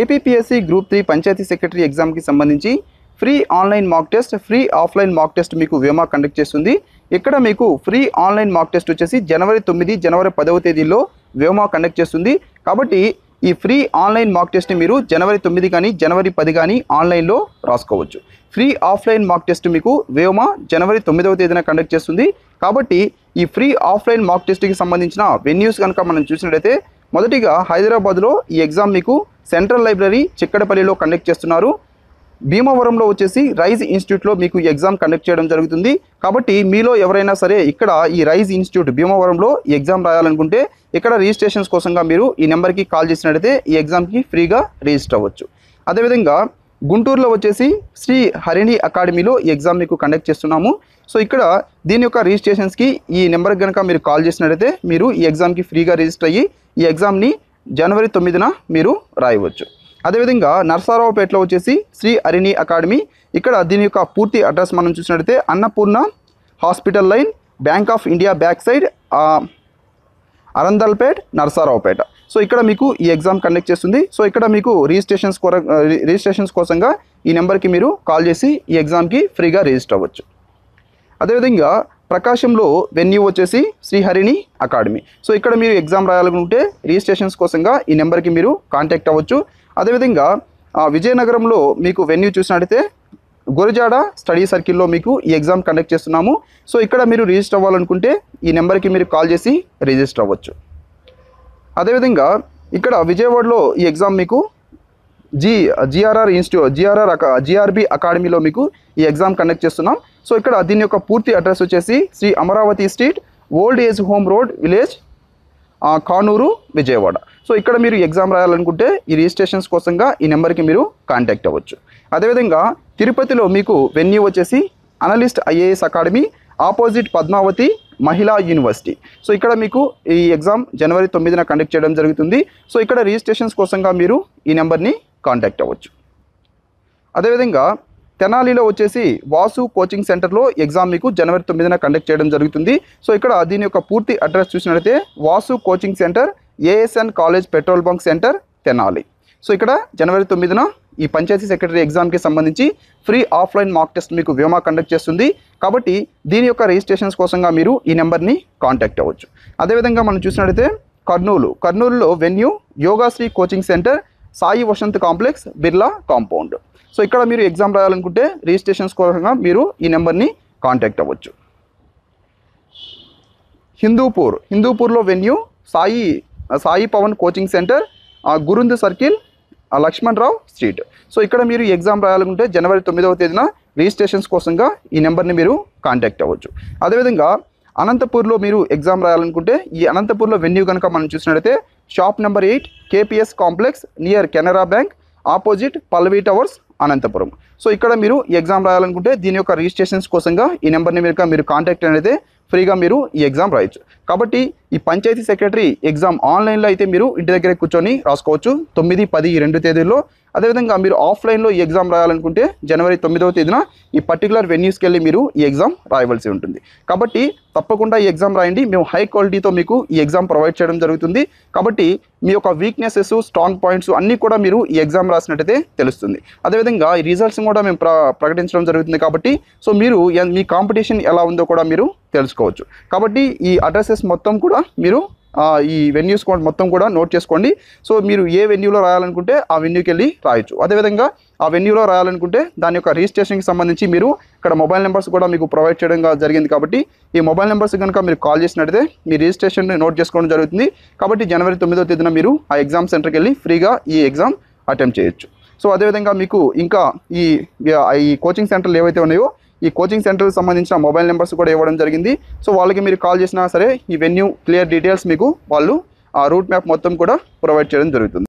APPSC group three panchayat secretary ఎగ్జామ్కి సంబంధించి free online mock test free offline mock test మీకు వేమా conduct చేస్తుంది. ఇక్కడ మీకు ఫ్రీ ఆన్లైన్ మాక్ టెస్ట్ వచ్చేసి జనవరి తొమ్మిది జనవరి పదవ తేదీలో వేమా కండక్ట్ చేస్తుంది. కాబట్టి ఈ ఫ్రీ ఆన్లైన్ మాక్ టెస్ట్ని మీరు జనవరి తొమ్మిది కానీ జనవరి పది కానీ ఆన్లైన్లో రాసుకోవచ్చు. ఫ్రీ ఆఫ్లైన్ మాక్ టెస్ట్ మీకు వేమా జనవరి తొమ్మిదవ తేదీన కండక్ట్ చేస్తుంది. కాబట్టి ఈ ఫ్రీ ఆఫ్లైన్ మాక్ టెస్ట్కి సంబంధించిన వెన్యూస్ కనుక మనం చూసినట్లయితే మొదటిగా హైదరాబాద్లో ఈ ఎగ్జామ్ మీకు సెంట్రల్ లైబ్రరీ చిక్కడపల్లిలో కండక్ట్ చేస్తున్నారు. భీమవరంలో వచ్చేసి రైజ్ ఇన్స్టిట్యూట్లో మీకు ఈ ఎగ్జామ్ కండక్ట్ చేయడం జరుగుతుంది. కాబట్టి మీలో ఎవరైనా సరే ఇక్కడ ఈ రైజ్ ఇన్స్టిట్యూట్ భీమవరంలో ఈ ఎగ్జామ్ రాయాలనుకుంటే ఇక్కడ రిజిస్ట్రేషన్స్ కోసంగా మీరు ఈ నెంబర్కి కాల్ చేసినట్లయితే ఈ ఎగ్జామ్కి ఫ్రీగా రిజిస్టర్ అవ్వచ్చు. అదేవిధంగా గుంటూరులో వచ్చేసి శ్రీ హరిణి అకాడమీలో ఈ ఎగ్జామ్ మీకు కండక్ట్ చేస్తున్నాము. సో ఇక్కడ దీని యొక్క రిజిస్ట్రేషన్స్కి ఈ నెంబర్కి కనుక మీరు కాల్ చేసినట్లయితే మీరు ఈ ఎగ్జామ్కి ఫ్రీగా రిజిస్టర్ అయ్యి ఈ ఎగ్జామ్ని జనవరి తొమ్మిదిన మీరు రాయవచ్చు. అదేవిధంగా నర్సారావుపేటలో వచ్చేసి శ్రీ అరిణి అకాడమీ. ఇక్కడ దీని యొక్క పూర్తి అడ్రస్ మనం చూసినట్లయితే Annapurna hospital line bank of India back side Arandalpet Narasaraopet. So ఇక్కడ మీకు ఈ ఎగ్జామ్ కండక్ట్ చేస్తుంది. సో ఇక్కడ మీకు రిజిస్ట్రేషన్స్ కొర రిజిస్ట్రేషన్స్ కోసంగా ఈ నెంబర్కి మీరు కాల్ చేసి ఈ ఎగ్జామ్కి ఫ్రీగా రిజిస్టర్ అవ్వచ్చు. అదేవిధంగా ప్రకాశంలో వెన్యూ వచ్చేసి శ్రీహరిణి అకాడమీ సో ఇక్కడ మీరు ఎగ్జామ్ రాయాలనుకుంటే రిజిస్ట్రేషన్స్ కోసంగా ఈ నెంబర్కి మీరు కాంటాక్ట్ అవ్వచ్చు. అదేవిధంగా ఆ, విజయనగరంలో మీకు వెన్యూ చూసినట్టయితే గురజాడ స్టడీ సర్కిల్లో మీకు ఈ ఎగ్జామ్ కండక్ట్ చేస్తున్నాము. సో ఇక్కడ మీరు రిజిస్టర్ అవ్వాలనుకుంటే ఈ నెంబర్కి మీరు కాల్ చేసి రిజిస్టర్ అవ్వచ్చు. అదేవిధంగా ఇక్కడ విజయవాడలో ఈ ఎగ్జామ్ మీకు జీ జిఆర్ఆర్ ఇన్స్టిట్యూట్ జిఆర్ఆర్ అకా జిఆర్బి అకాడమీలో మీకు ఈ ఎగ్జామ్ కండక్ట్ చేస్తున్నాం. సో ఇక్కడ దీని యొక్క పూర్తి అడ్రస్ వచ్చేసి Sri Amaravati street old age home road village Kanuru Vijayawada. So ఇక్కడ మీరు ఎగ్జామ్ రాయాలనుకుంటే ఈ రిజిస్ట్రేషన్స్ కోసంగా ఈ నెంబర్కి మీరు కాంటాక్ట్ అవ్వచ్చు. అదేవిధంగా తిరుపతిలో మీకు వెన్యూ వచ్చేసి analyst IAS academy opposite Padmavati Mahila university. So ఇక్కడ మీకు ఈ ఎగ్జామ్ జనవరి తొమ్మిదిన కండక్ట్ చేయడం జరుగుతుంది. సో ఇక్కడ రిజిస్ట్రేషన్స్ కోసంగా మీరు ఈ నెంబర్ని కాంటాక్ట్ అవ్వచ్చు. అదేవిధంగా తెనాలిలో వచ్చేసి వాసు కోచింగ్ సెంటర్లో ఎగ్జామ్ మీకు జనవరి తొమ్మిదిన కండక్ట్ చేయడం జరుగుతుంది. సో ఇక్కడ దీని యొక్క పూర్తి అడ్రస్ చూసినట్లయితే Vasu coaching centre ASN college petrol bunk centre Tenali. So ఇక్కడ జనవరి తొమ్మిదిన ఈ పంచాయతీ సెక్రటరీ ఎగ్జామ్కి సంబంధించి ఫ్రీ ఆఫ్లైన్ మాక్ టెస్ట్ మీకు వ్యోమా కండక్ట్ చేస్తుంది. కాబట్టి దీని యొక్క రిజిస్ట్రేషన్స్ కోసంగా మీరు ఈ నెంబర్ని కాంటాక్ట్ అవ్వచ్చు. అదేవిధంగా మనం చూసినట్లయితే కర్నూలు. కర్నూలులో venue Yogasri coaching centre Sai Vasant complex Birla compound. So ఇక్కడ మీరు ఎగ్జామ్ రాయాలనుకుంటే రిజిస్ట్రేషన్స్ కోసంగా మీరు ఈ నెంబర్ని కాంటాక్ట్ అవ్వచ్చు. Hindupur. హిందూపూర్లో venue Sai Sai Pavan coaching centre గురుంద్ circle ఆ, లక్ష్మణ్ రావు స్ట్రీట్. సో ఇక్కడ మీరు ఎగ్జామ్ రాయాలనుకుంటే జనవరి తొమ్మిదవ తేదీన రిజిస్ట్రేషన్స్ కోసంగా ఈ నెంబర్ని మీరు కాంటాక్ట్ అవ్వచ్చు. అదేవిధంగా అనంతపూర్లో మీరు ఎగ్జామ్ రాయాలనుకుంటే ఈ అనంతపూర్లో వెన్యూ కనుక మనం చూసినట్లయితే shop number eight KPS complex near Canara bank opposite Pallavi towers Anantapuram. So ఇక్కడ మీరు ఎగ్జామ్ రాయాలనుకుంటే దీని యొక్క రిజిస్ట్రేషన్స్ కోసంగా ఈ నెంబర్ని మీరు మీరు కాంటాక్ట్ అనేది ఫ్రీగా మీరు ఈ ఎగ్జామ్ రాయొచ్చు. కాబట్టి ఈ పంచాయతీ సెక్రటరీ ఎగ్జామ్ ఆన్లైన్లో అయితే మీరు ఇంటి దగ్గరే కూర్చొని రాసుకోవచ్చు. తొమ్మిది పది ఈ రెండు తేదీల్లో అదేవిధంగా మీరు ఆఫ్లైన్లో ఈ ఎగ్జామ్ రాయాలనుకుంటే జనవరి తొమ్మిదవ తేదీన ఈ పర్టికులర్ వెన్యూస్కి వెళ్ళి మీరు ఈ ఎగ్జామ్ రాయవలసి ఉంటుంది. కాబట్టి తప్పకుండా ఈ ఎగ్జామ్ రాయండి. మేము హై క్వాలిటీతో మీకు ఈ ఎగ్జామ్ ప్రొవైడ్ చేయడం జరుగుతుంది. కాబట్టి మీ యొక్క వీక్నెసెస్ స్ట్రాంగ్ పాయింట్స్ అన్నీ కూడా మీరు ఈ ఎగ్జామ్ రాసినట్టయితే తెలుస్తుంది. అదేవిధంగా ఈ రిజల్ట్స్ కూడా మేము ప్ర ప్రకటించడం జరుగుతుంది కాబట్టి సో మీరు మీ కాంపిటీషన్ ఎలా ఉందో కూడా మీరు తెలుసుకోవచ్చు. కాబట్టి ఈ అడ్రసెస్ మొత్తం కూడా మీరు ఈ వెన్యూస్ మొత్తం కూడా నోట్ చేసుకోండి. సో మీరు ఏ వెన్యూలో రాయాలనుకుంటే ఆ వెన్యూకి వెళ్ళి రాయొచ్చు. అదేవిధంగా ఆ వెన్యూలో రాయాలనుకుంటే దాని యొక్క రిజిస్ట్రేషన్కి సంబంధించి మీరు ఇక్కడ మొబైల్ నెంబర్స్ కూడా మీకు ప్రొవైడ్ చేయడం జరిగింది కాబట్టి ఈ మొబైల్ నెంబర్స్ కనుక మీరు కాల్ చేసినట్టయితే మీ రిజిస్ట్రేషన్ నోట్ చేసుకోవడం జరుగుతుంది. కాబట్టి జనవరి తొమ్మిదో తేదీన మీరు ఆ ఎగ్జామ్ సెంటర్కి వెళ్ళి ఫ్రీగా ఈ ఎగ్జామ్ అటెంప్ట్ చేయొచ్చు. సో అదేవిధంగా మీకు ఇంకా ఈ ఈ కోచింగ్ సెంటర్లు ఏవైతే ఉన్నాయో ఈ కోచింగ్ సెంటర్కి సంబంధించిన మొబైల్ నెంబర్స్ కూడా ఇవ్వడం జరిగింది. సో వాళ్ళకి మీరు కాల్ చేసినా సరే ఈ వెన్యూ క్లియర్ డీటెయిల్స్ మీకు వాళ్ళు ఆ రూట్ మ్యాప్ మొత్తం కూడా ప్రొవైడ్ చేయడం జరుగుతుంది.